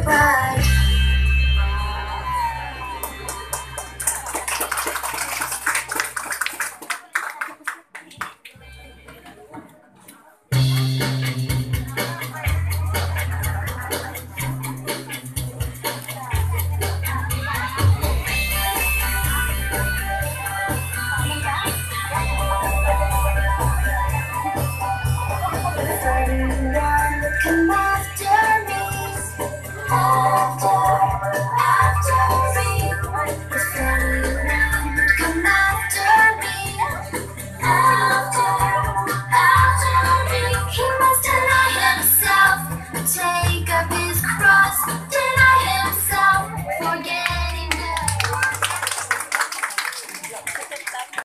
goodbye. Come on.